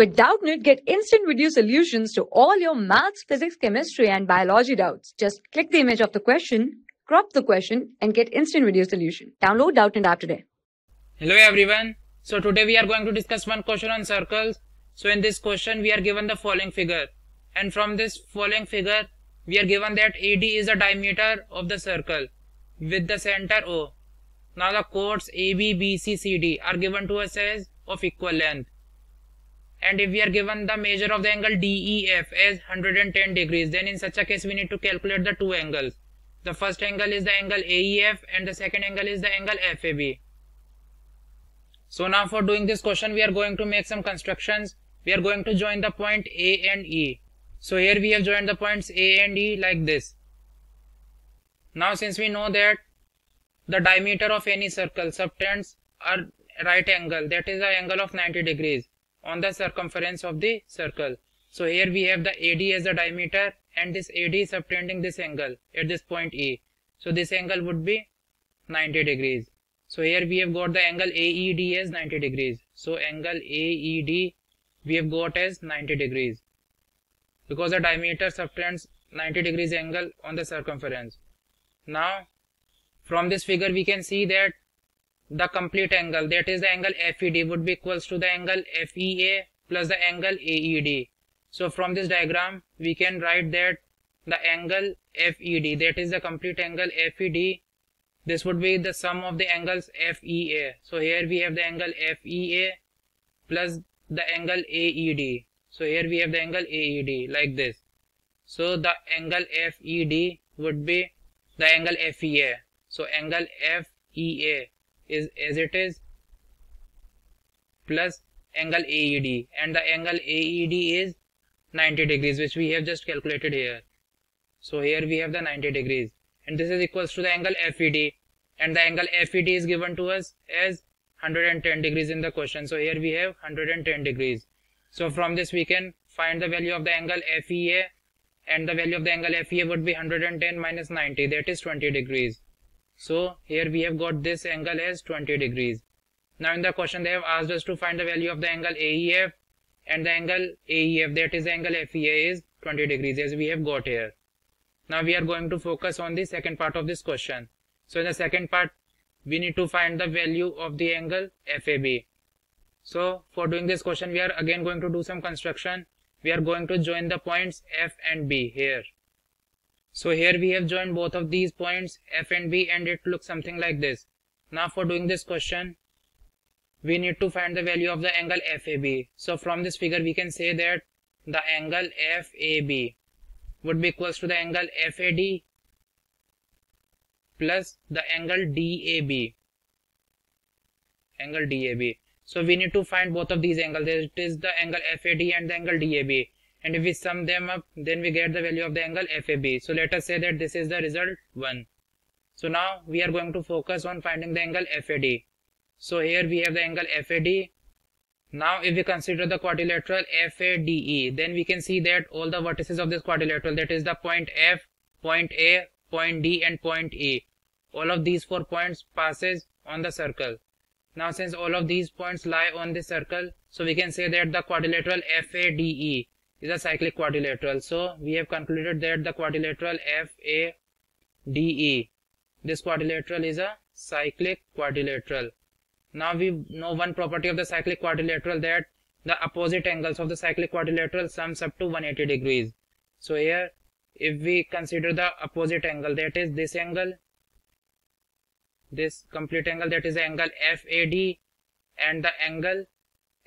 With Doubtnut, get instant video solutions to all your maths, physics, chemistry, and biology doubts. Just click the image of the question, crop the question, and get instant video solution. Download Doubtnut app today. Hello everyone. So today we are going to discuss one question on circles. So in this question we are given the following figure. And from this following figure we are given that AD is the diameter of the circle with the center O. Now the chords AB, BC, CD are given to us as of equal length and if we are given the measure of the angle DEF as 110 degrees then in such a case we need to calculate the two angles. The first angle is the angle AEF and the second angle is the angle FAB so now for doing this question we are going to make some constructions. We are going to join the point A and E. So here we have joined the points A and E like this. Now since we know that the diameter of any circle subtends a right angle that is the angle of 90 degrees on the circumference of the circle. So here we have the AD as the diameter and this AD is subtending this angle at this point E. So this angle would be 90 degrees. So here we have got the angle AED as 90 degrees. So angle AED we have got as 90 degrees because the diameter subtends 90 degrees angle on the circumference. Now from this figure we can see that the complete angle that is the angle FED would be equals to the angle FEA plus the angle AED. So from this diagram we can write that the angle FED that is the complete angle FED this would be the sum of the angles FEA. So here we have the angle FEA plus the angle AED. So here we have the angle AED like this. So the angle FED would be the angle FEA. So angle FEA is as it is plus angle AED and the angle AED is 90 degrees which we have just calculated here. So here we have the 90 degrees and this is equals to the angle FED and the angle FED is given to us as 110 degrees in the question. So here we have 110 degrees. So from this we can find the value of the angle FEA and the value of the angle FEA would be 110 minus 90 that is 20 degrees. So here we have got this angle as 20 degrees. Now in the question they have asked us to find the value of the angle AEF and the angle AEF that is angle FEA is 20 degrees as we have got here. Now we are going to focus on the second part of this question. So in the second part we need to find the value of the angle FAB. So for doing this question we are again going to do some construction. We are going to join the points F and B here. So here we have joined both of these points F and B and it looks something like this. Now for doing this question, we need to find the value of the angle FAB. So from this figure we can say that the angle FAB would be equals to the angle FAD plus the angle DAB. Angle DAB. So we need to find both of these angles. It is the angle FAD and the angle DAB and if we sum them up then we get the value of the angle FAB. So let us say that this is the result 1. So now we are going to focus on finding the angle FAD. So here we have the angle FAD. Now if we consider the quadrilateral FADE then we can see that all the vertices of this quadrilateral that is the point F, point A, point D and point E. All of these four points passes on the circle. Now since all of these points lie on the circle so we can say that the quadrilateral FADE is a cyclic quadrilateral. So we have concluded that the quadrilateral FADE, this quadrilateral is a cyclic quadrilateral. Now we know one property of the cyclic quadrilateral that the opposite angles of the cyclic quadrilateral sums up to 180 degrees. So here if we consider the opposite angle that is this angle, this complete angle that is angle FAD and the angle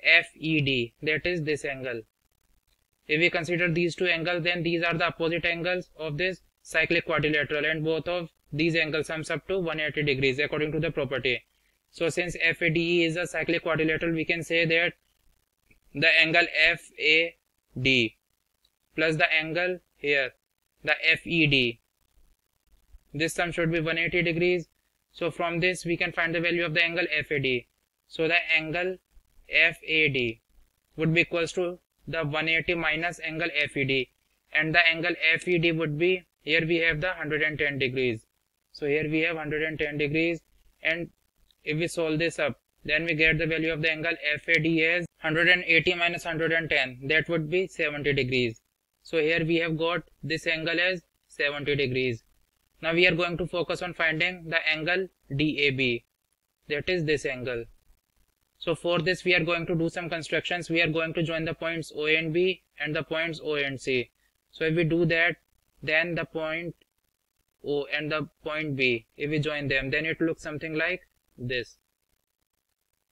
FED that is this angle. If we consider these two angles, then these are the opposite angles of this cyclic quadrilateral and both of these angles sums up to 180 degrees according to the property. So since FADE is a cyclic quadrilateral, we can say that the angle FAD plus the angle here, the FED, this sum should be 180 degrees. So from this we can find the value of the angle FAD. So the angle FAD would be equals to the 180 minus angle FED and the angle FED would be here we have the 110 degrees. So here we have 110 degrees. And if we solve this up then we get the value of the angle FAD as 180 minus 110 that would be 70 degrees. So here we have got this angle as 70 degrees. Now we are going to focus on finding the angle DAB that is this angle so for this we are going to do some constructions. We are going to join the points O and B and the points O and C. So if we do that then the point O and the point B if we join them then it looks something like this.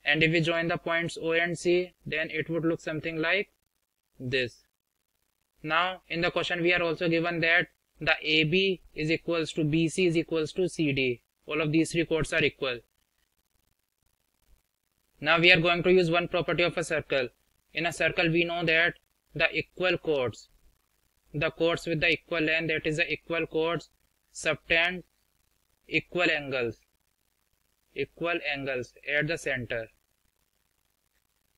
And if we join the points O and C then it would look something like this. Now in the question we are also given that the AB is equals to BC is equals to CD all of these three chords are equal now we are going to use one property of a circle. In a circle we know that the equal chords the chords with the equal length that is the equal chords subtend equal angles equal angles at the center.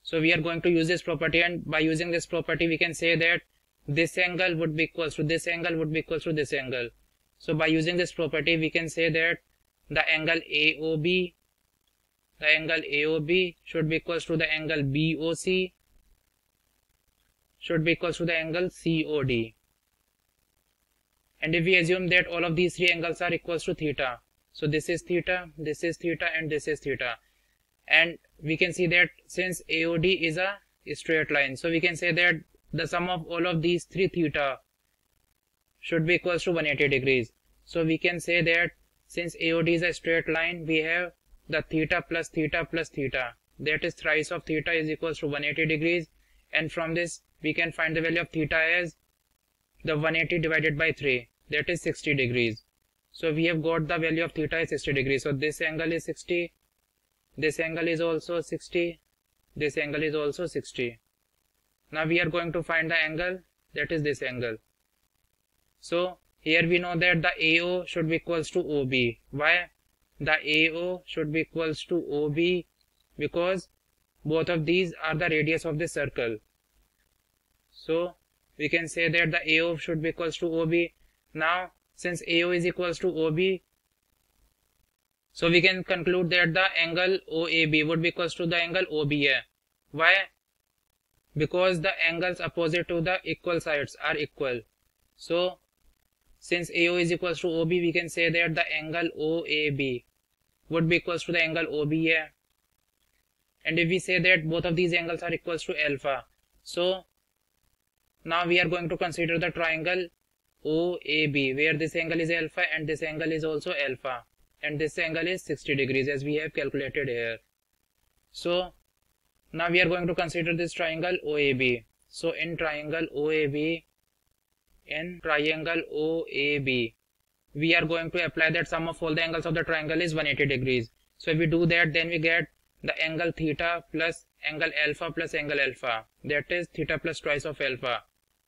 So we are going to use this property and by using this property we can say that this angle would be equal to this angle would be equal to this angle. So by using this property we can say that the angle AOB the angle AOB should be equals to the angle BOC should be equals to the angle COD and if we assume that all of these three angles are equals to theta so this is theta, this is theta and this is theta. And we can see that since AOD is a straight line, so we can say that the sum of all of these three theta should be equals to 180 degrees. So we can say that since AOD is a straight line, we have the theta plus theta plus theta. That is thrice of theta is equals to 180 degrees. And from this, we can find the value of theta as the 180 divided by 3. That is 60 degrees. So we have got the value of theta is 60 degrees. So this angle is 60. This angle is also 60. This angle is also 60. Now we are going to find the angle that is this angle. So here we know that the AO should be equals to OB. Why? The AO should be equals to OB because both of these are the radius of the circle. So we can say that the AO should be equals to OB. Now since AO is equals to OB so we can conclude that the angle OAB would be equals to the angle OBA why because the angles opposite to the equal sides are equal so since AO is equals to OB we can say that the angle OAB would be equals to the angle OBA and if we say that both of these angles are equals to alpha so now we are going to consider the triangle OAB where this angle is alpha and this angle is also alpha and this angle is 60 degrees as we have calculated here. So now we are going to consider this triangle OAB. So in triangle OAB, in triangle OAB, we are going to apply that sum of all the angles of the triangle is 180 degrees. So if we do that then we get the angle theta plus angle alpha plus angle alpha. That is theta plus twice of alpha.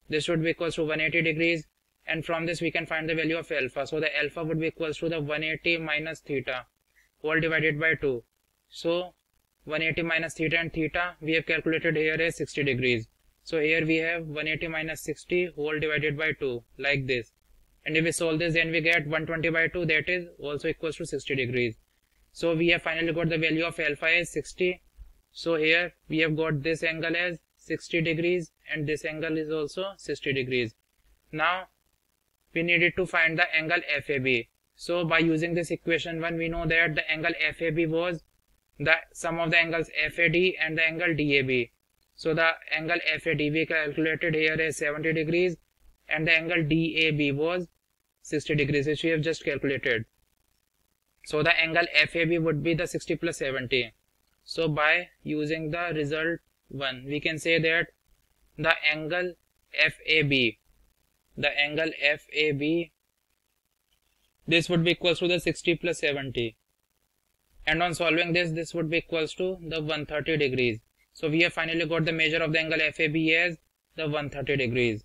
This should be equal to 180 degrees. And from this we can find the value of alpha. So the alpha would be equals to the 180 minus theta whole divided by 2 so 180 minus theta and theta we have calculated here is 60 degrees. So here we have 180 minus 60 whole divided by 2 like this and if we solve this then we get 120 by 2 that is also equals to 60 degrees so we have finally got the value of alpha is 60 so here we have got this angle as 60 degrees and this angle is also 60 degrees now we needed to find the angle FAB. So by using this equation 1, we know that the angle FAB was the sum of the angles FAD and the angle DAB. So the angle FAD we calculated here is 70 degrees and the angle DAB was 60 degrees which we have just calculated. So the angle FAB would be the 60 plus 70. So by using the result 1 we can say that the angle FAB the angle FAB this would be equals to the 60 plus 70 and on solving this this would be equals to the 130 degrees so we have finally got the measure of the angle FAB as the 130 degrees